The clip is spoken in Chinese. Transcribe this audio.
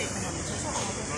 sì, non ci.